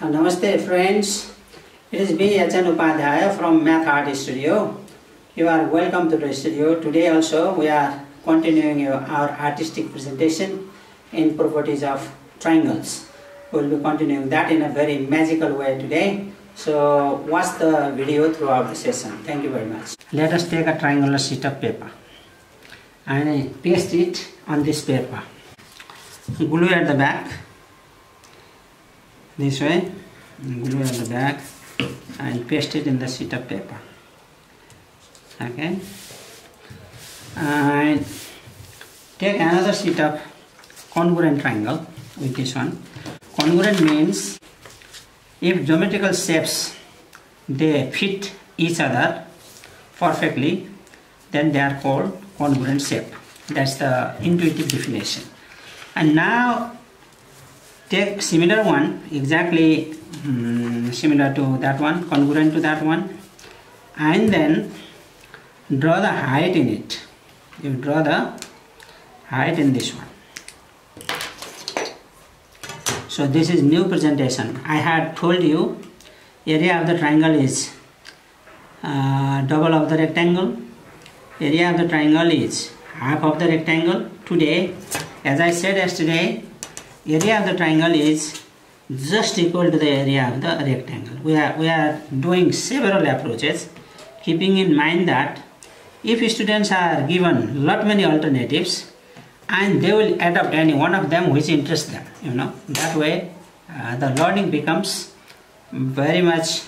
Namaste friends, it is me Achan Upadhyaya from Math Art Studio. You are welcome to the studio. Today also we are continuing our artistic presentation in properties of triangles. We will be continuing that in a very magical way today. So watch the video throughout the session. Thank you very much. Let us take a triangular sheet of paper and paste it on this paper. Glue at the back this way glue on the back and paste it in the sheet of paper. Okay? And take another sheet of congruent triangle with this one. Congruent means if geometrical shapes they fit each other perfectly then they are called congruent shape. That's the intuitive definition. And now take similar one exactly um, similar to that one congruent to that one and then draw the height in it. You draw the height in this one. So this is new presentation. I had told you area of the triangle is uh, double of the rectangle. Area of the triangle is half of the rectangle. Today as I said yesterday area of the triangle is just equal to the area of the rectangle. We are, we are doing several approaches keeping in mind that if students are given lot many alternatives and they will adopt any one of them which interests them you know that way uh, the learning becomes very much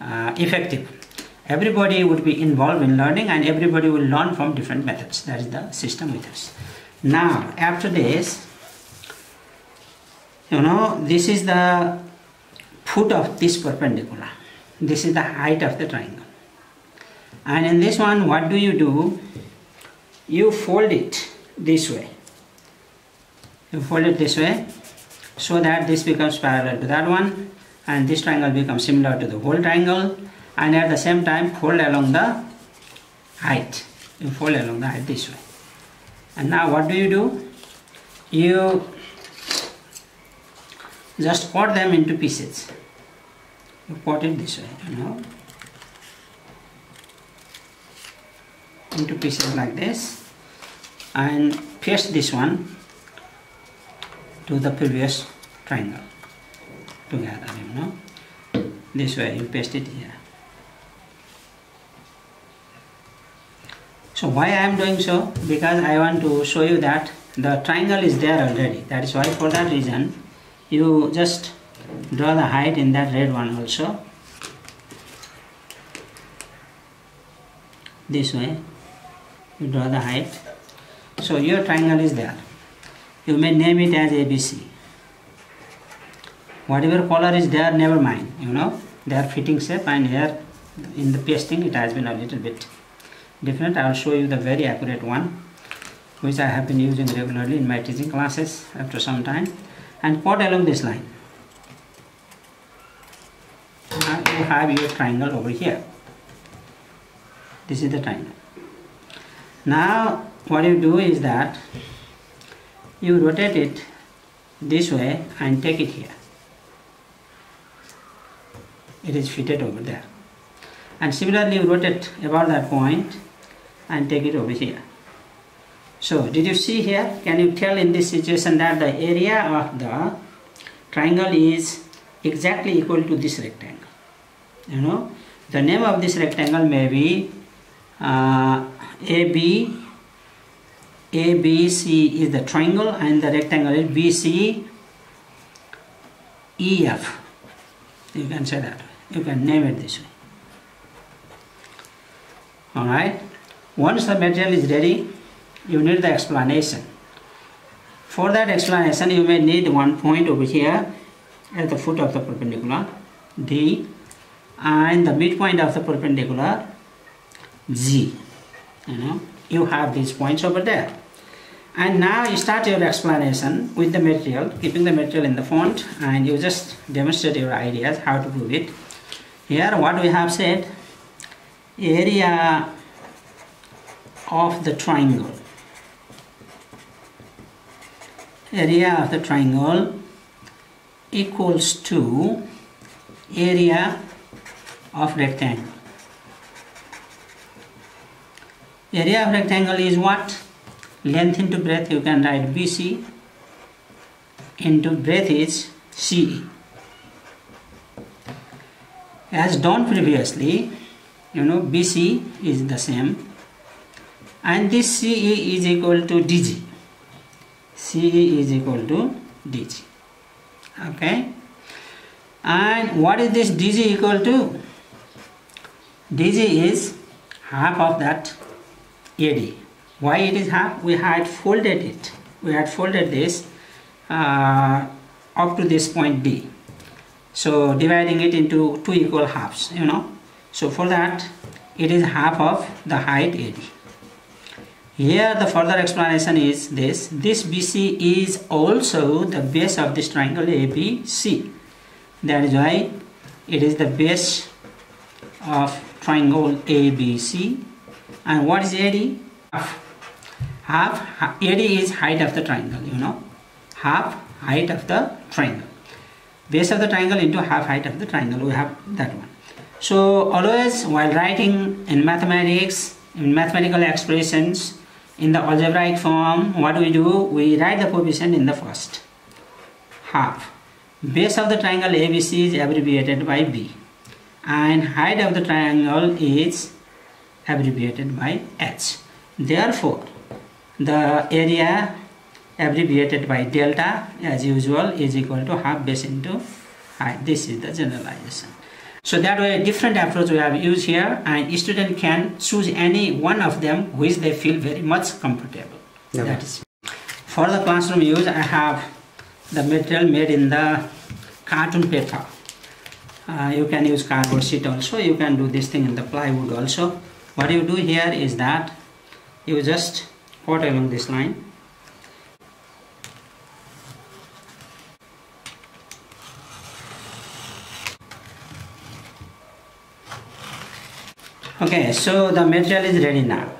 uh, effective. Everybody would be involved in learning and everybody will learn from different methods. That is the system with us. Now after this you know this is the foot of this perpendicular. This is the height of the triangle. And in this one what do you do? You fold it this way. You fold it this way so that this becomes parallel to that one and this triangle becomes similar to the whole triangle and at the same time fold along the height. You fold along the height this way. And now what do you do? You just cut them into pieces. You cut it this way you know. Into pieces like this. And paste this one to the previous triangle together you know. This way you paste it here. So why I am doing so? Because I want to show you that the triangle is there already. That is why for that reason you just draw the height in that red one also. This way you draw the height. So your triangle is there. You may name it as ABC whatever color is there never mind you know. They are fitting shape and here in the pasting it has been a little bit different. I will show you the very accurate one which I have been using regularly in my teaching classes after some time and cut along this line? Now you have your triangle over here. This is the triangle. Now what you do is that you rotate it this way and take it here. It is fitted over there. And similarly you rotate about that point and take it over here so did you see here? Can you tell in this situation that the area of the triangle is exactly equal to this rectangle? You know, the name of this rectangle may be uh, AB. ABC is the triangle and the rectangle is BC EF. You can say that. You can name it this way. Alright. Once the material is ready, you need the explanation. For that explanation, you may need one point over here at the foot of the perpendicular, D, and the midpoint of the perpendicular, G. You know, you have these points over there. And now you start your explanation with the material, keeping the material in the font, and you just demonstrate your ideas how to prove it. Here, what we have said, area of the triangle area of the triangle equals to area of rectangle. Area of rectangle is what? Length into breadth you can write BC into breadth is CE. As done previously, you know BC is the same and this CE is equal to DG. CE is equal to DG. Okay. And what is this DG equal to? DG is half of that AD. Why it is half? We had folded it. We had folded this uh, up to this point D. So dividing it into two equal halves, you know. So for that, it is half of the height AD. Here the further explanation is this. This BC is also the base of this triangle ABC. That is why it is the base of triangle ABC. And what is AD? Half. Half AD is height of the triangle, you know. Half height of the triangle. Base of the triangle into half height of the triangle. We have that one. So always while writing in mathematics, in mathematical expressions, in the algebraic form, what we do? We write the coefficient in the first half. Base of the triangle ABC is abbreviated by B and height of the triangle is abbreviated by H. Therefore, the area abbreviated by delta as usual is equal to half base into height. This is the generalization. So that way different approach we have used here and student can choose any one of them which they feel very much comfortable. That is. For the classroom use I have the material made in the cartoon paper. Uh, you can use cardboard sheet also. You can do this thing in the plywood also. What you do here is that you just cut along this line okay so the material is ready now.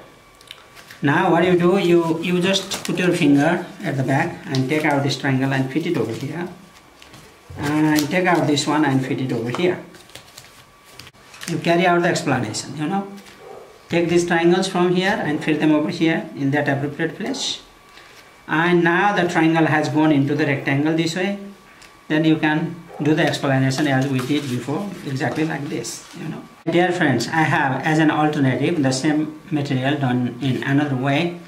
Now what you do you you just put your finger at the back and take out this triangle and fit it over here. And take out this one and fit it over here. You carry out the explanation you know. Take these triangles from here and fit them over here in that appropriate place. And now the triangle has gone into the rectangle this way. Then you can do the explanation as we did before exactly like this you know. Dear friends i have as an alternative the same material done in another way.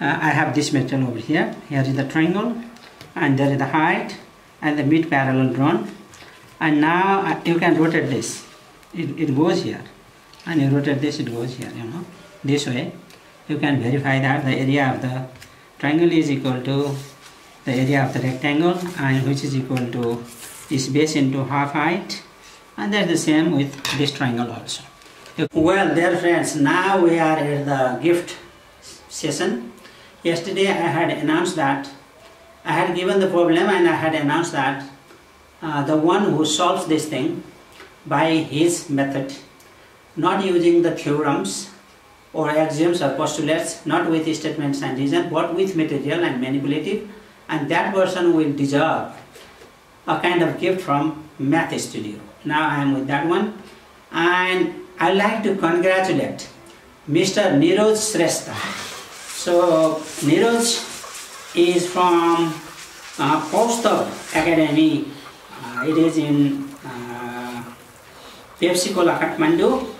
Uh, i have this material over here. Here is the triangle and there is the height and the mid parallel drawn. And now uh, you can rotate this. It, it goes here. And you rotate this it goes here you know this way. You can verify that the area of the triangle is equal to the area of the rectangle and which is equal to this base into half height and that's the same with this triangle also. Well dear friends, now we are at the gift session. Yesterday I had announced that I had given the problem and I had announced that uh, the one who solves this thing by his method, not using the theorems or axioms or postulates, not with statements and reason, but with material and manipulative, and that person will deserve a kind of gift from Math Studio. Now I am with that one and I like to congratulate Mr. Niroj Shrestha. So Niroj is from uh, Academy. Uh, it is in uh, Pepsicola, Kathmandu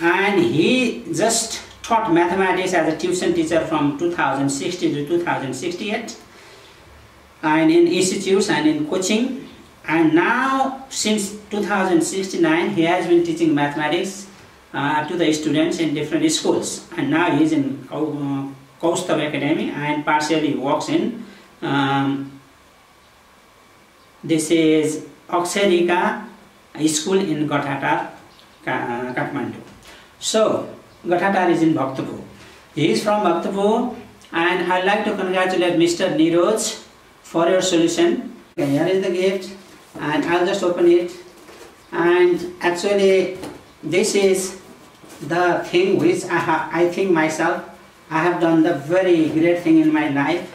and he just taught mathematics as a tuition teacher from 2060 to 2068 and in institutes and in coaching and now since 2069 he has been teaching mathematics uh, to the students in different schools and now he is in uh, Academy and partially works in um, this is Aksarika school in Gatthaghar, Kathmandu. So Gatthaghar is in Bhaktapur. He is from Bhaktapur and I'd like to congratulate Mr. Niroj for your solution. Okay, here is the gift and I'll just open it and actually this is the thing which I, I think myself I have done the very great thing in my life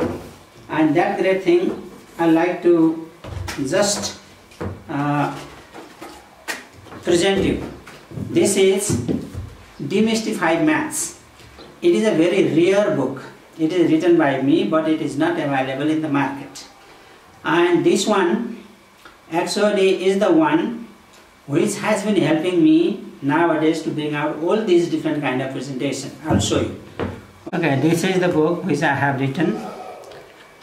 and that great thing I like to just uh, present you. This is Demystify Maths. It is a very rare book. It is written by me, but it is not available in the market. And this one actually is the one which has been helping me nowadays to bring out all these different kind of presentation. I'll show you. Okay, this is the book which I have written.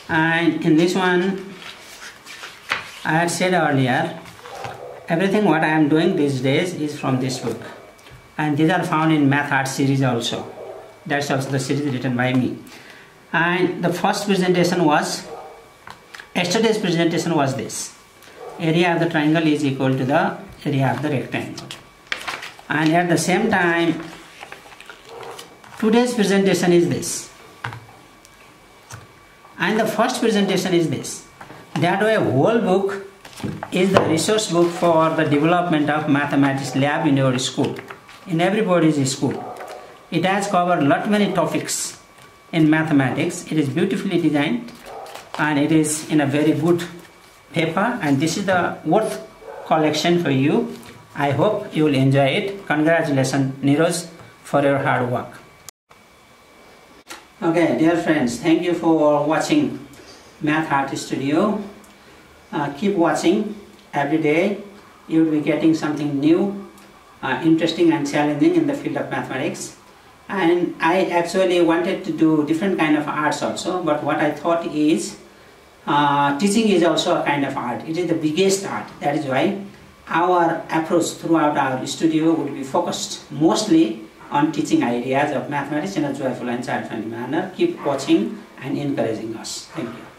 And in this one, I had said earlier, everything what I am doing these days is from this book. And these are found in Math Art series also. That's also the series written by me. And the first presentation was, yesterday's presentation was this. Area of the triangle is equal to the area of the rectangle. And at the same time, today's presentation is this. And the first presentation is this. That way whole book is the resource book for the development of mathematics lab in your school, in everybody's school. It has covered lot many topics in mathematics. It is beautifully designed and it is in a very good paper and this is the worth collection for you. I hope you will enjoy it. Congratulations Niroj for your hard work. Okay, dear friends, thank you for watching Math Art Studio. Uh, keep watching every day. You will be getting something new, uh, interesting and challenging in the field of mathematics. And I actually wanted to do different kind of arts also, but what I thought is uh, teaching is also a kind of art. It is the biggest art. That is why our approach throughout our studio would be focused mostly on teaching ideas of mathematics in a joyful and child-friendly manner. Keep watching and encouraging us. Thank you.